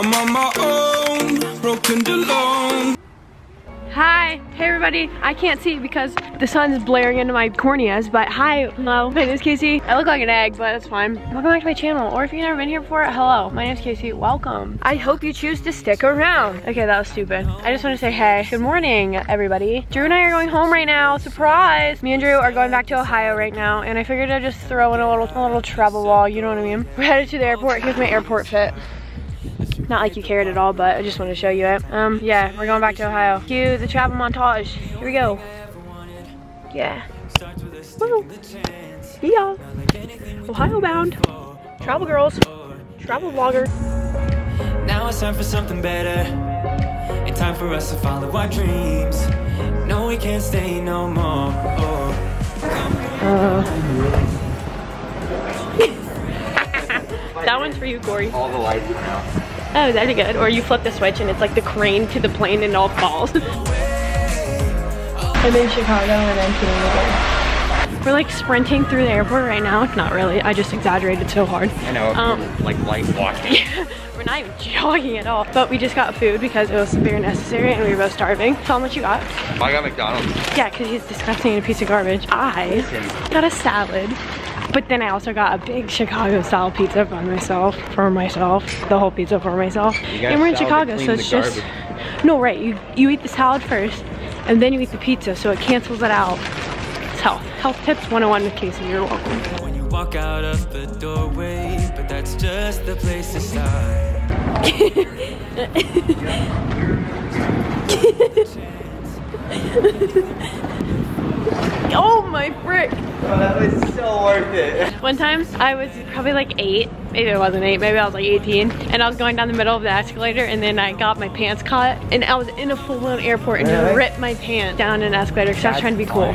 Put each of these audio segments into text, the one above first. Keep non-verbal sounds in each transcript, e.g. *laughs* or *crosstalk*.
I'm on my own, broken alone. Hi, hey everybody. I can't see because the sun's blaring into my corneas, but hi, hello, my name is Kacey. I look like an egg, but it's fine. Welcome back to my channel, or if you've never been here before, hello, my name is Kacey, welcome. I hope you choose to stick around. Okay, that was stupid. I just want to say hey, good morning, everybody. Drew and I are going home right now, surprise. Me and Drew are going back to Ohio right now, and I figured I'd just throw in a little, a little travel wall, you know what I mean? We're headed to the airport, here's my airport fit. Not like you cared at all, but I just want to show you it. Um, yeah, we're going back to Ohio. Cue the travel montage. Here we go. Yeah. Woo. Yeah. Ohio bound. Travel girls. Travel vlogger. Now it's time for something better. And time for us to follow our dreams. No, we can't stay no more. *laughs* That one's for you, Corey. All the lights now. Oh, that'd be good. Or you flip the switch and it's like the crane to the plane and it all falls. *laughs* I'm in Chicago and I'm feeling again. We're like sprinting through the airport right now. Not really. I just exaggerated so hard. I know, Um, like light walking. *laughs* We're not even jogging at all. But we just got food because it was very necessary and we were both starving. Tell them what you got. I got McDonald's. Yeah, because he's disgusting and a piece of garbage. I got a salad. But then I also got a big Chicago style pizza by myself, for myself, the whole pizza for myself. And we're in Chicago, so it's the just, no, right, you, you eat the salad first, and then you eat the pizza, so it cancels it out. It's health. Health tips 101 with Kacey, you're welcome. When you walk out of the doorway, but that's just the place to start. *laughs* *laughs* *laughs* Oh my frick! Oh, that was so worth it. One time I was probably like eight, maybe it wasn't eight, maybe I was like 18, and I was going down the middle of the escalator and then I got my pants caught and I was in a full-blown airport and Really? ripped my pants down an escalator because I was trying to be cool.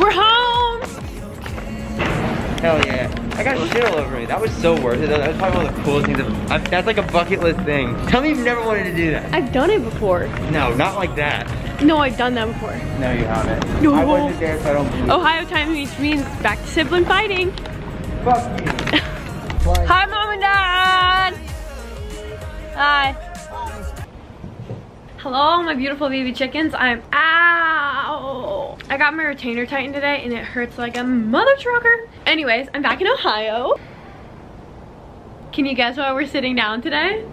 We're home! Hell yeah. I got shit all over me. That was so worth it. though. That was probably one of the coolest things. I've, I've- that's like a bucket list thing. Tell me you've never wanted to do that. I've done it before. No, not like that. No, I've done that before. No, you haven't. No. I wasn't there, so I don't believe Ohio time means means back to sibling fighting. Fuck you. *laughs* Hi, mom and dad. Hi. Hello, my beautiful baby chickens. I'm ow. I got my retainer tightened today and it hurts like a mother trucker. Anyways, I'm back in Ohio. Can you guess why we're sitting down today?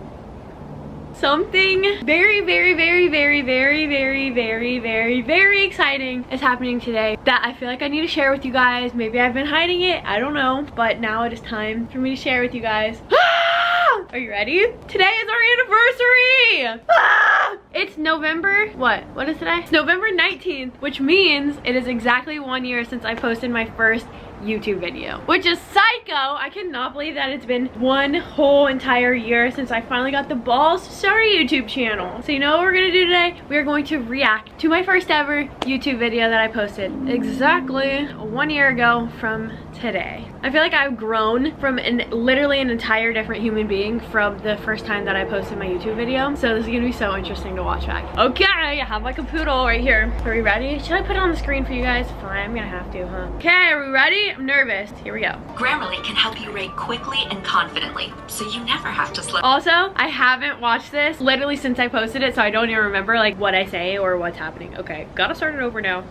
Something very, very, very, very, very, very, very, very, very exciting is happening today that I feel like I need to share with you guys. Maybe I've been hiding it, I don't know, but now it is time for me to share with you guys. *gasps* Are you ready? Today is our anniversary! Ah! *gasps* It's November, what? What is today? It's November 19th, which means it is exactly one year since I posted my first YouTube video, which is psycho. I cannot believe that it's been one whole entire year since I finally got the balls to start a YouTube channel. So you know what we're gonna do today? We are going to react to my first ever YouTube video that I posted exactly one year ago from today. I feel like I've grown from an literally an entire different human being from the first time that I posted my YouTube video. So this is gonna be so interesting to watch back. Okay, I have like a poodle right here. Are we ready? Should I put it on the screen for you guys? Fine, I'm gonna have to, huh? Okay, are we ready? I'm nervous. Here we go. Grammarly can help you rate quickly and confidently, so you never have to slow. Also, I haven't watched this literally since I posted it, so I don't even remember like what I say or what's happening. Okay, gotta start it over now.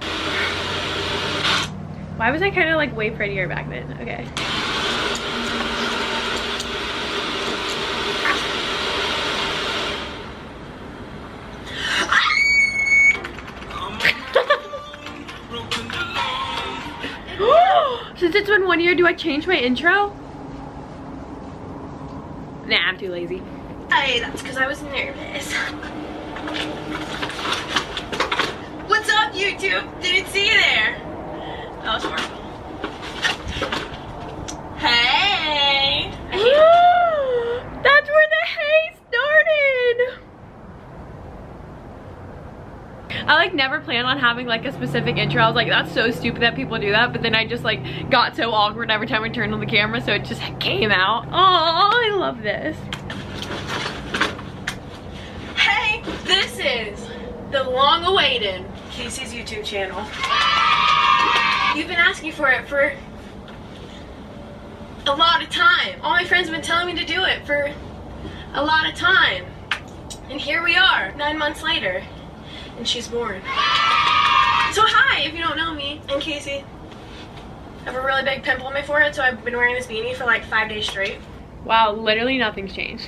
Why was I kind of like way prettier back then? Okay. *laughs* Since it's been one year, do I change my intro? Nah, I'm too lazy. Hey, that's because I was nervous. What's up, YouTube? Didn't see you there. Oh, sure. Hey. *gasps* that's where the hay started. I like never planned on having like a specific intro. I was like, that's so stupid that people do that. But then I just like got so awkward every time I turned on the camera. So it just came out. Oh, I love this. Hey, this is the long awaited Kacey's YouTube channel. *laughs* You've been asking for it for a lot of time. All my friends have been telling me to do it for a lot of time. And here we are, nine months later, and she's born. So hi, if you don't know me, I'm Kacey. I have a really big pimple on my forehead, so I've been wearing this beanie for like five days straight. Wow, literally nothing's changed.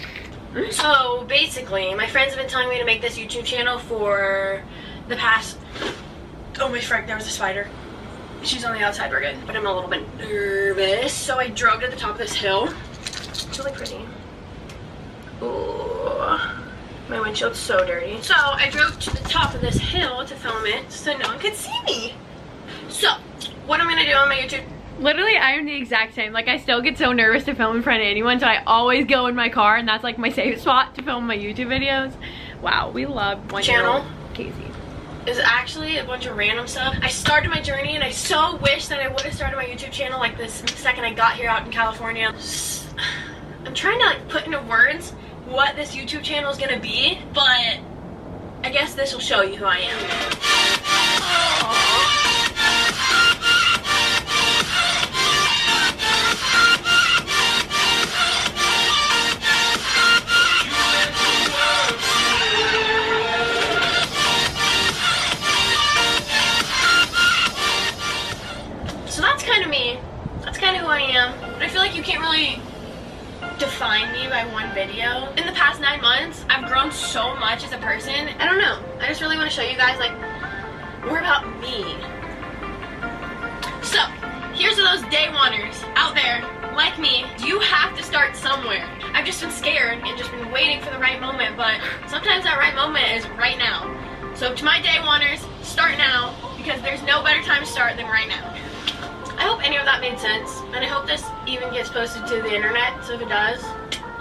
Mm-hmm. So basically, my friends have been telling me to make this YouTube channel for the past. Oh my frick, there was a spider. She's on the outside, we're good. But I'm a little bit nervous. So I drove to the top of this hill. It's really pretty. Ooh. My windshield's so dirty. So I drove to the top of this hill to film it so no one could see me. So, what I'm gonna do on my YouTube Literally, I am the exact same. Like, I still get so nervous to film in front of anyone, so I always go in my car, and that's like my safe spot to film my YouTube videos. Wow, we love one Channel? Kacey. Is actually a bunch of random stuff. I started my journey and I so wish that I would have started my YouTube channel like this second I got here out in California. *sighs* I'm trying to like put into words what this YouTube channel is gonna be, but I guess this will show you who I am. So define me by one video. In the past nine months, I've grown so much as a person. I don't know. I just really want to show you guys like more about me. So, here's to those day oneers out there like me. You have to start somewhere. I've just been scared and just been waiting for the right moment, but sometimes that right moment is right now. So to my day oneers, start now because there's no better time to start than right now. I hope any of that made sense, and I hope this even gets posted to the internet. So if it does,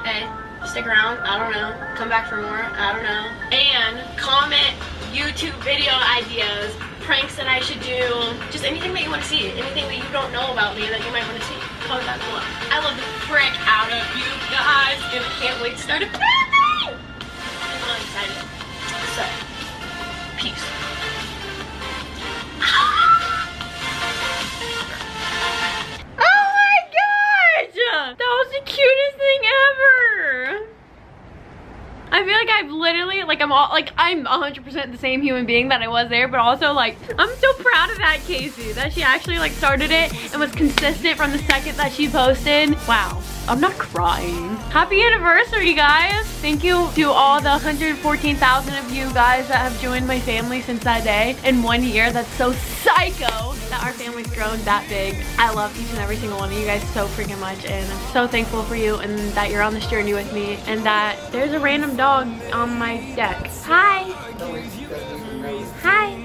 hey, stick around. I don't know. Come back for more. I don't know. And comment YouTube video ideas, pranks that I should do, just anything that you want to see, anything that you don't know about me that you might want to see. Comment that below. I love the frick out of you guys, and I can't wait to start a family. Like I'm 100% the same human being that I was there, but also like, I'm so proud of that Kacey, that she actually like started it and was consistent from the second that she posted. Wow. I'm not crying. Happy anniversary, guys. Thank you to all the 114,000 of you guys that have joined my family since that day in one year. That's so psycho that our family's grown that big. I love each and every single one of you guys so freaking much and I'm so thankful for you and that you're on this journey with me and that there's a random dog on my deck. Hi.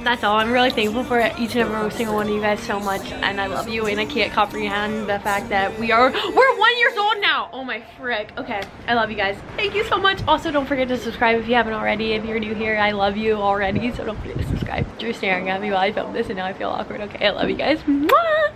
That's all. I'm really thankful for each and every single one of you guys so much and I love you and I can't comprehend the fact that we are, we're one years old now. Oh my frick. Okay. I love you guys. Thank you so much. Also, don't forget to subscribe if you haven't already. If you're new here, I love you already. So don't forget to subscribe. You're staring at me while I film this and now I feel awkward. Okay. I love you guys. Mwah!